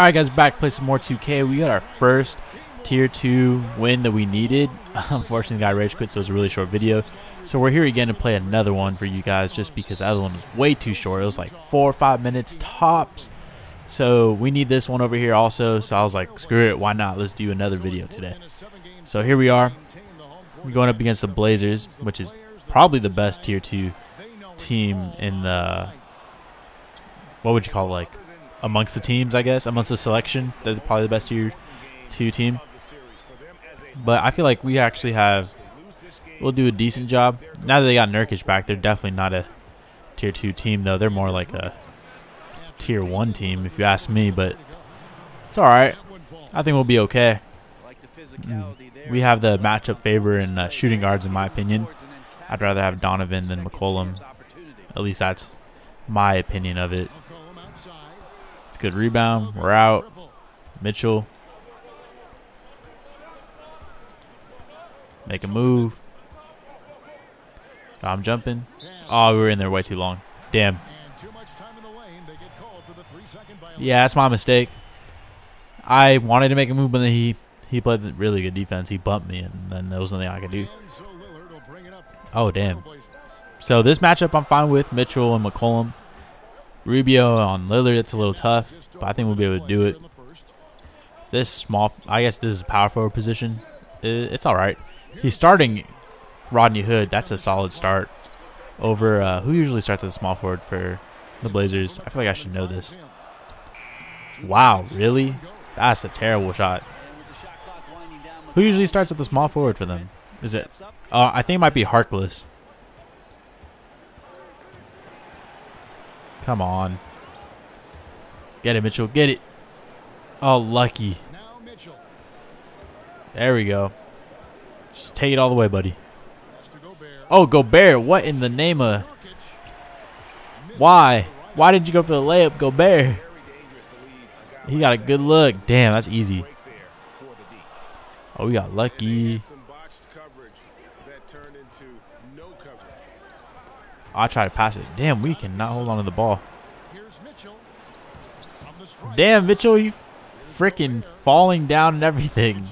Alright guys, back play some more 2K. We got our first tier 2 win that we needed. Unfortunately, the guy rage quit, so it was a really short video. So we're here again to play another one for you guys just because the other one was way too short. It was like 4 or 5 minutes tops. So we need this one over here also. So I was like, screw it, why not? Let's do another video today. So here we are. We're going up against the Blazers, which is probably the best tier 2 team in the... What would you call it, like amongst the teams, I guess, amongst the selection. They're probably the best tier two team. But I feel like we actually have, we'll do a decent job. Now that they got Nurkic back, they're definitely not a tier two team, though. They're more like a tier one team, if you ask me. But it's all right. I think we'll be okay. We have the matchup favor in uh, shooting guards, in my opinion. I'd rather have Donovan than McCollum. At least that's my opinion of it. Good rebound. We're out. Mitchell. Make a move. I'm jumping. Oh, we were in there way too long. Damn. Yeah, that's my mistake. I wanted to make a move, but then he he played really good defense. He bumped me, and then there was nothing I could do. Oh, damn. So this matchup I'm fine with. Mitchell and McCollum. Rubio on Lillard, it's a little tough, but I think we'll be able to do it. This small, I guess this is a power forward position. It's all right. He's starting Rodney Hood. That's a solid start over uh, who usually starts at the small forward for the Blazers. I feel like I should know this. Wow, really? That's a terrible shot. Who usually starts at the small forward for them? Is it? Uh, I think it might be Harkless. Come on. Get it, Mitchell. Get it. Oh, lucky. There we go. Just take it all the way, buddy. Oh, Gobert. What in the name of... Why? Why did you go for the layup, Gobert? He got a good look. Damn, that's easy. Oh, we got lucky. I try to pass it. Damn, we cannot hold on to the ball. Damn, Mitchell, you freaking falling down and everything.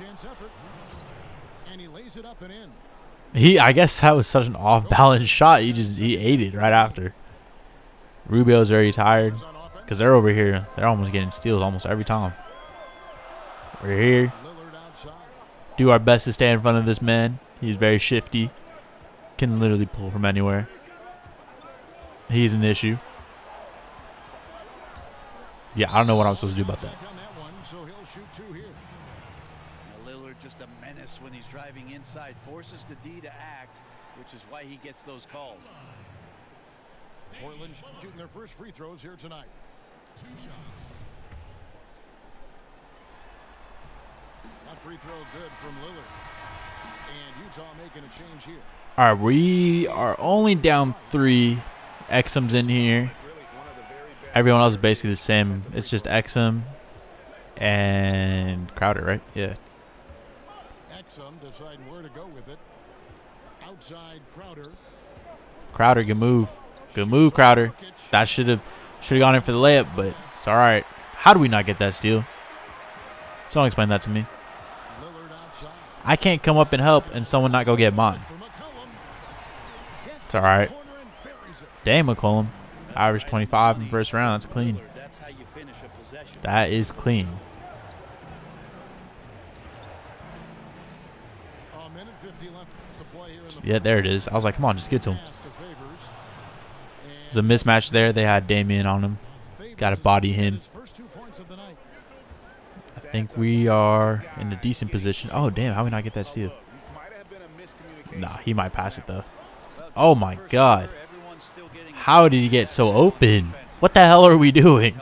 He, I guess that was such an off-balance shot. He just he ate it right after. Rubio's already tired because they're over here. They're almost getting steals almost every time. We're here. Do our best to stay in front of this man. He's very shifty. Can literally pull from anywhere. He's an issue. Yeah, I don't know what I'm supposed to do about that. Lillard just a menace when he's driving inside, forces the D to act, which is why he gets those calls. Portland shooting their first free throws here tonight. Two shots. That free throw good from Lillard. And Utah making a change here. All right, we are only down three Exum's in here. Everyone else is basically the same. It's just Exum and Crowder, right? Yeah. Exum deciding where to go with it. Outside Crowder. Crowder, good move. Good move, Crowder. That should have should have gone in for the layup, but it's all right. How do we not get that steal? Someone explain that to me. I can't come up and help and someone not go get mine. It's all right. Damn, McCollum. Average 25 in the first round. That's clean. That is clean. Yeah, there it is. I was like, come on, just get to him. There's a mismatch there. They had Damian on him. Got to body him. I think we are in a decent position. Oh, damn. How we not get that steal? Nah, he might pass it, though. Oh, my God. How did he get so open? What the hell are we doing?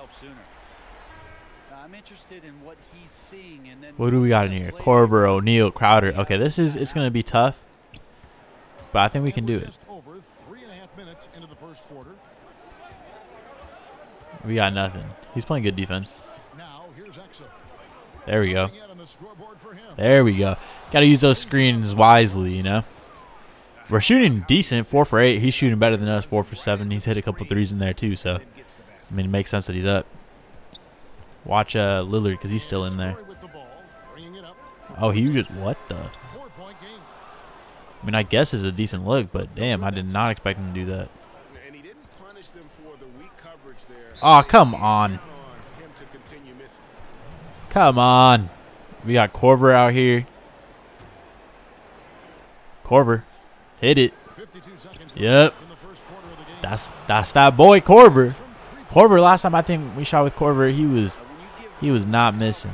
What do we got in here? Korver, O'Neal, Crowder. Okay, this is it's gonna be tough, but I think we can do it. We got nothing. He's playing good defense. There we go. There we go. Got to use those screens wisely, you know. We're shooting decent, four for eight. He's shooting better than us, four for seven. He's hit a couple threes in there too, so I mean it makes sense that he's up. Watch uh, Lillard because he's still in there. Oh, he just what the? I mean, I guess it's a decent look, but damn, I did not expect him to do that. Oh, come on. Come on. We got Korver out here. Korver. Hit it. 52 seconds Yep. left in the first quarter of the game. That's that's that boy Korver. Korver last time I think we shot with Korver, he was But when you give he was not missing.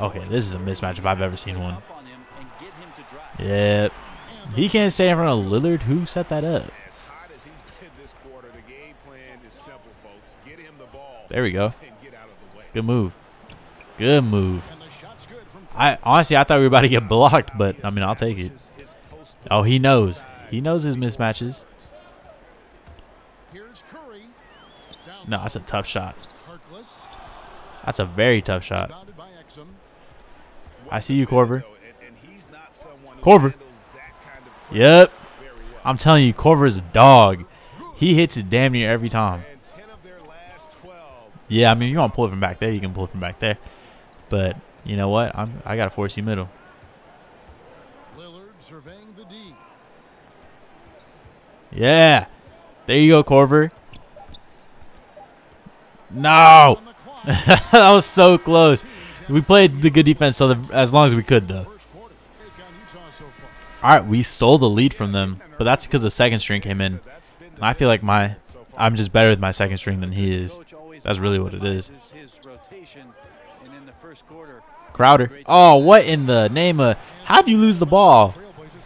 Okay, this is a mismatch if I've ever seen one. up on him and get him to drive. Yep. He can't stay in front of Lillard. Who set that up? As hot as he's been this quarter, the game plan is simple, folks. Get him the ball There we go. and get out of the way. Good move. Good move. And the shot's good from I honestly I thought we were about to get blocked, but I mean I'll take it. His- his post Oh, he knows. He knows his mismatches. Here's Curry. Down No, that's a tough shot. That's a very tough shot. Bounded by Exum. I see you, Korver. though, and- and he's not someone who Korver. handles that kind of pressure Yep. I'm telling you, Korver is a dog. He hits it damn near every time. And 10 of their last 12 Yeah, I mean, you want to pull it from back there, you can pull it from back there. But you know what? I'm I got to force you middle. Lillard surveying the D. Yeah, there you go, Korver. No, that was so close. We played the good defense so the, as long as we could, though. All right, we stole the lead from them, but that's because the second string came in. And I feel like my I'm just better with my second string than he is. That's really what it is. Crowder. Oh, what in the name of? How'd you lose the ball?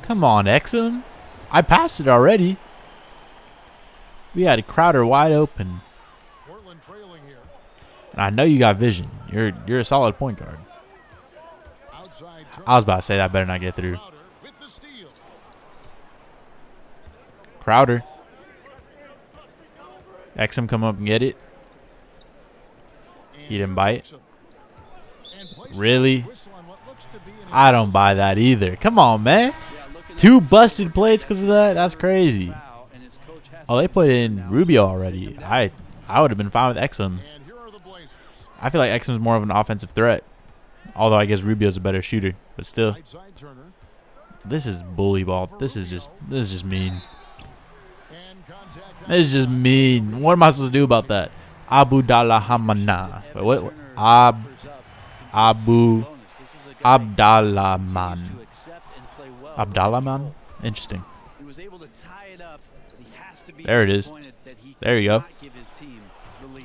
Come on, Exum. I passed it already. We had Crowder wide open, Portland trailing here. and I know you got vision. You're you're a solid point guard. I was about to say that better not get through. Crowder with the steal. Crowder. Exum come up and get it. He didn't bite. Really? whistle on what looks to be an I don't buy that either. Come on, man. Two busted plays because of that. That's crazy. foul, and his coach has Oh, they put in. Rubio already. I I would have been fine with Exum. And here are the Blazers. I feel like Exum's more of an offensive threat. Although I guess Rubio's a better shooter, but still, Right side Turner. this is bully ball. This is just this is just mean. This is just mean. What am I supposed to do about that? Abu Dalahamana. What? what? Ab Abu bonus. This is a guy Abdalaman. continues to accept and play well. Abdalaman. Interesting. He was able to tie it up, but he has to be There it is. disappointed that he There you go. cannot Give his team the lead.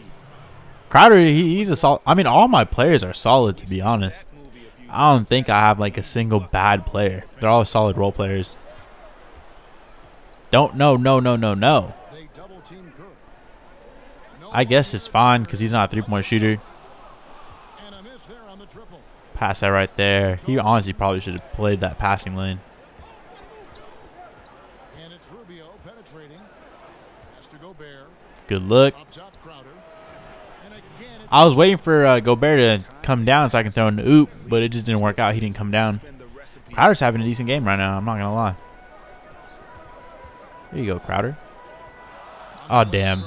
Crowder, he, he's a solid. I mean, all my players are solid to be honest. that movie a few I don't think I have like a single bad player. They're all solid role players. Don't no no no no no. They double team Curry. No I guess it's fine because he's not a three point shooter. And a miss there on the triple. Pass that right there. He honestly probably should have played that passing lane. And it's Rubio penetrating. Has to go Bear. Good look. Up top Crowder. And again, I was waiting for uh, Gobert to come down so I can throw in the oop, but it just didn't work out. He didn't come down. been the recipe Crowder's having a decent game right now. I'm not gonna lie. There you go, Crowder. Oh damn,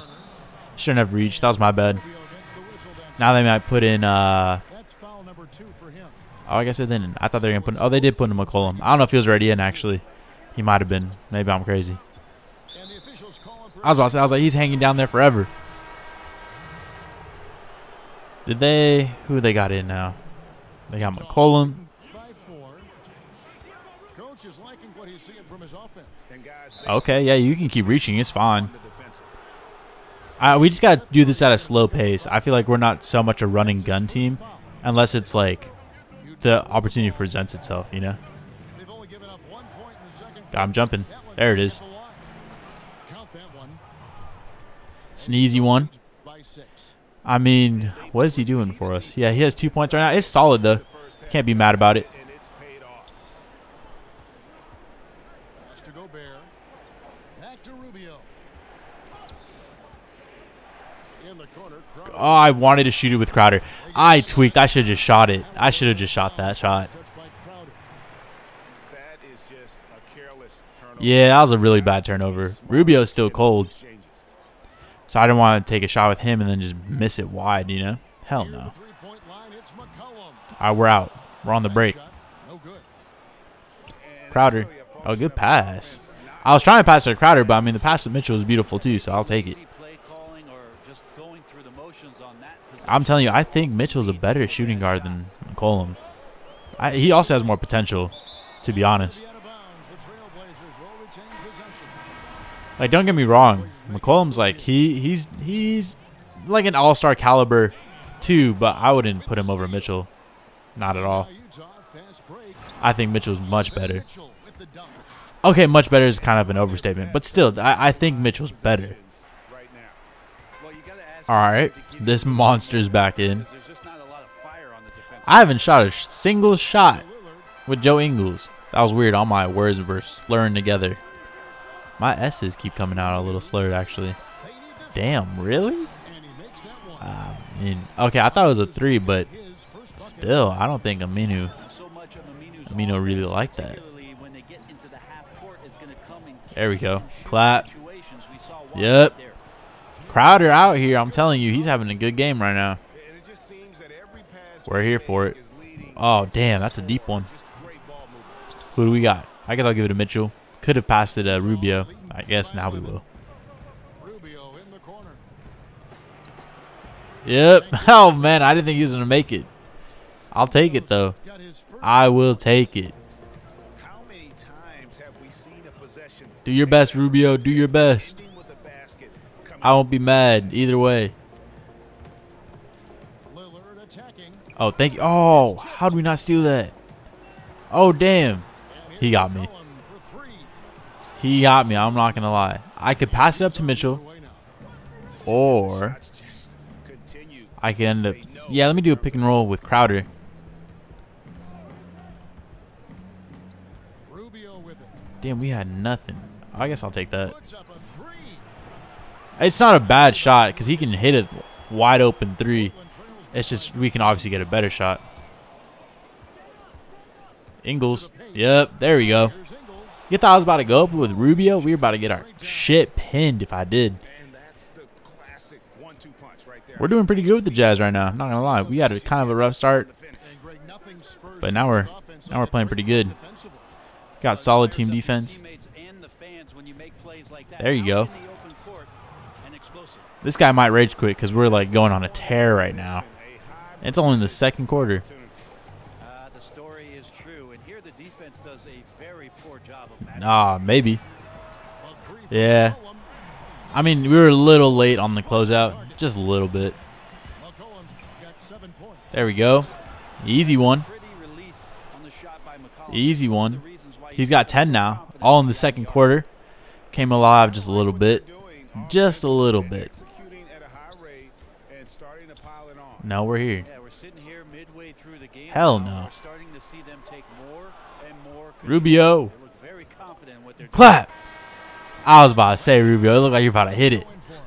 shouldn't have reached. That was my bad. Rubio against the whistle. That's, Now they might put in. uh that's foul number two for him. Oh, I guess they didn't. I thought they were gonna put. Oh, they did put in McCollum. I don't know if he was already in. Actually, he might have been. Maybe I'm crazy. I was about to say. I was like, he's hanging down there forever. Did they? Who they got in now? They got McCollum. by four. Coach is liking what he's seeing from his offense. and guys they Okay, yeah, you can keep reaching. It's fine. on. Uh, we just got to do this at a slow pace. I feel like we're not so much a running gun team unless it's like the opportunity presents itself, you know? They've only given up one point in the second. God, I'm jumping. There it goes is. the line. Count that one. It's an easy one. I mean, what is he doing for us? Yeah, he has two points right now. It's solid, though. Can't be mad about it. And it's paid off. Has to go Bear. Back to Rubio. In the corner, Crowder. Oh, I wanted to shoot it with Crowder. I tweaked. I should have just shot it. I should have just shot that shot. Touched by Crowder. That is just a careless turnover. Yeah, that was a really bad turnover. Rubio's still cold. So I didn't want to take a shot with him and then just miss it wide, you know? Hell no. All right, we're out. We're on the break. Crowder. Oh, good pass. I was trying to pass to Crowder, but I mean the pass to Mitchell was beautiful too, so I'll take it. I'm telling you, I think Mitchell's a better shooting guard than McCollum. I, he also has more potential, to be honest. Be out of bounds. The Trailblazers will retain possession. Like, don't get me wrong, McCollum's like he he's he's like an all-star caliber too, but I wouldn't put him over Mitchell, not at all. I think Mitchell's much better. Okay, much better is kind of an overstatement, but still, I, I think Mitchell's better. All right, this monster's back in. I haven't shot a single shot with Joe Ingles. That was weird. All my words were slurring together. My S's keep coming out a little slurred, actually. Damn, really? Um, mean, okay, I thought it was a three, but still, I don't think Aminu. Amino really liked that. There we go. Clap. Yep. Crowder out here. I'm telling you, he's having a good game right now. We're here for it. Oh, damn, that's a deep one. Who do we got? I guess I'll give it to Mitchell. Could have passed it to Rubio. I guess now we will. Rubio in the corner. Yep. Oh, man, I didn't think he was going to make it. I'll take it, though. I will take it. Do your best, Rubio. Do your best. I won't be mad either way. Oh, thank you. Oh, how do we not steal that? Oh, damn. He got me. He got me. I'm not going to lie. I could pass it up to Mitchell, or. I could end up. Yeah, let me do a pick and roll with Crowder. Damn, we had nothing. I guess I'll take that. It's not a bad shot because he can hit a wide open three. It's just we can obviously get a better shot. Ingles. Yep, there we go. You thought I was about to go up with Rubio? We were about to get our shit pinned if I did. We're doing pretty good with the Jazz right now. I'm not gonna lie. We had a kind of a rough start. But now we're- now we're playing pretty good. Got solid team defense. There you go. This guy might rage quit because we're like going on a tear right now. It's only the second quarter. Story is true, and here the defense does a very poor job of matching. Ah, maybe. A three from Yeah. I mean, we were a little late on the closeout. Just a little bit. McCollum's got seven points. There we go. Easy one. Pretty release on the shot by McCollum. Easy one. He's got 10 now. All in the second quarter. Came alive just a little bit. Just a little bit. Executing at a high rate and starting to pile it on. Now we're here. Yeah, we're sitting here more control. Rubio. Look very confident what they're Clap. I was about to say, Rubio. It looked like you're about to hit it. Going for him.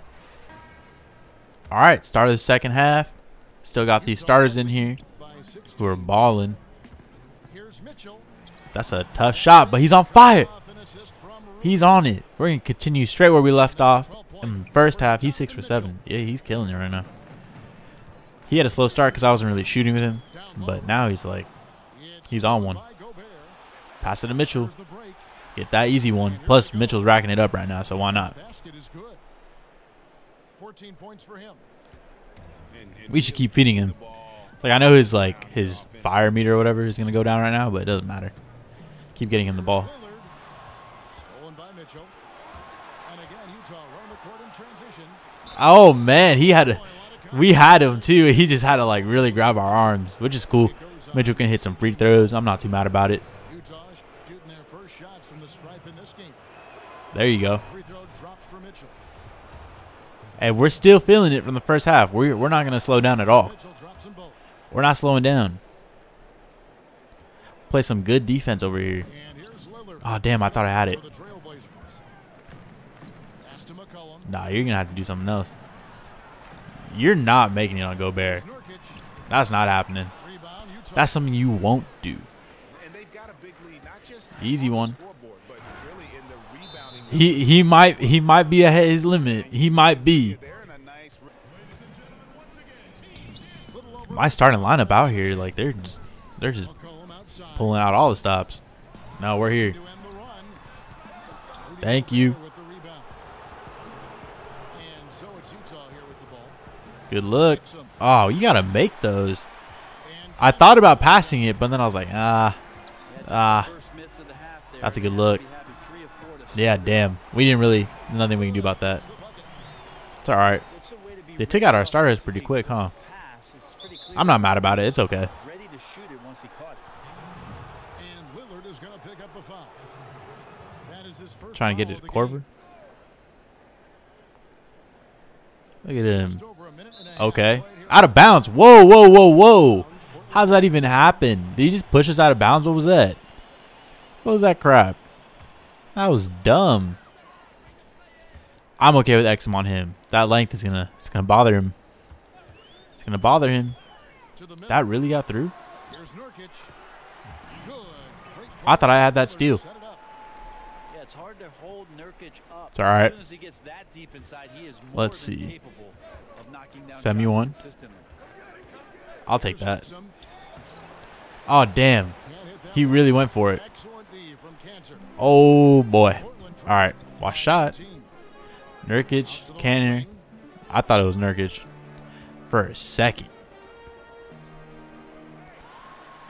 All right, start of the second half. Still got these starters in here By 16. who are balling. Here's Mitchell. That's a tough shot, but he's on fire. Off an assist from He's on it. We're going to continue straight where we left off. In the first half, he's 6 for 7. Yeah, he's killing it right now. He had a slow start because I wasn't really shooting with him. But now he's like, he's on one. pass it to Mitchell. Here's the break. Get that easy one. Plus, Mitchell's racking it up right now, so why not? Basket is good. 14 points for him. And- and We should keep feeding him. Like, I know his, like, his fire meter or whatever is going to go down right now, but it doesn't matter. Keep getting him the ball. Lillard. Stolen by Mitchell. And again, Utah running the court in transition. Oh, man. He had a lot of We had him, too. He just had to, like, really grab our arms, which is cool. Mitchell can hit some free throws. I'm not too mad about it. There you go. And we're still feeling it from the first half. We're, we're not going to slow down at all. We're not slowing down. Play some good defense over here. Oh, damn, I thought I had it. Nah, you're going to have to do something else. You're not making it on Gobert. That's not happening. That's something you won't do. And they've got a big lead, not just Easy one. scoreboard, but really in the rebounding. He he might he might be ahead his limit. He might be. They're in a nice Little over my starting lineup out here, like they're just they're just pulling out all the stops. No, we're here. To end the run. Through the Thank you. with the rebound. And so it's Utah here with the ball. Good look. Oh, you gotta make those. I thought about passing it, but then I was like, ah, Ah. That's a good look. to to yeah, damn. We didn't really nothing we can do about that. It's all right. To They took out our starters pretty quick, huh? I'm not mad about it. It's okay. To to Trying to get it to Korver. Look at him. Okay. Out of bounds. Whoa, whoa, whoa, whoa. How's that even happen? Did he just push us out of bounds? What was that? What was that crap? That was dumb. I'm okay with Exum on him. That length is gonna it's gonna bother him. It's gonna bother him. To the middle. That really got through? Here's Nurkic. Good. Great I thought I had that steal. set it up. Yeah, it's to hold Nurkic up. It's all right. As soon as he gets that deep inside, he is more Let's see. capable of knocking down Send me one. I'll take that. Oh damn. Can't hit that He really went for it. Excellent D from Kanter. Oh boy. All right. Watch shot. 14. Out Nurkic, Kanter. I thought it was Nurkic for a second.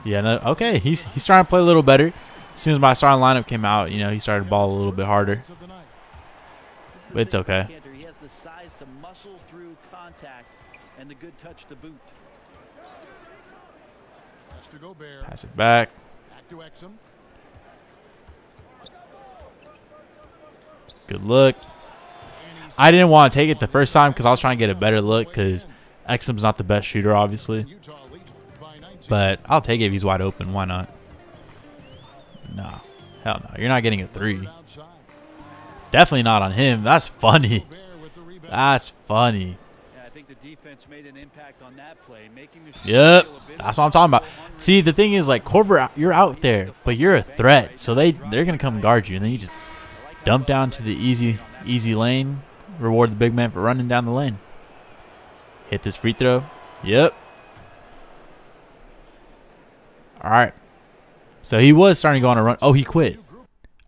Yeah, no, okay. He's he's starting to play a little better. As soon as my starting lineup came out, you know, he started to ball a little bit harder. Points of the night. This is the But it's okay. He has the size to muscle through contact and the good touch to boot. Pass to Gobert. Pass it back. Back to Exum. Good look. I didn't want to take it the first time because I was trying to get a better look because Exum's not the best shooter, obviously. Utah leads by 19. But I'll take it if he's wide open. Why not? No. Hell no. You're not getting a three. Definitely not on him. That's funny. Gobert with the rebound. That's funny. Yeah, I think the defense made an impact on that play, making the shot Yep, feel a bit that's what I'm talking about. See, the thing is, like Korver, you're out there, but you're a threat, so they they're gonna come guard you, and then you just dump down to the easy easy lane, reward the big man for running down the lane. Hit this free throw. Yep. All right. So he was starting to go on a run. Oh, he quit.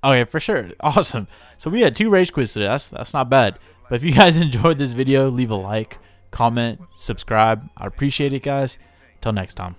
Okay, for sure. Awesome. So we had two rage quits today. That's that's not bad. But if you guys enjoyed this video, leave a like, comment, subscribe. I appreciate it, guys. Till next time.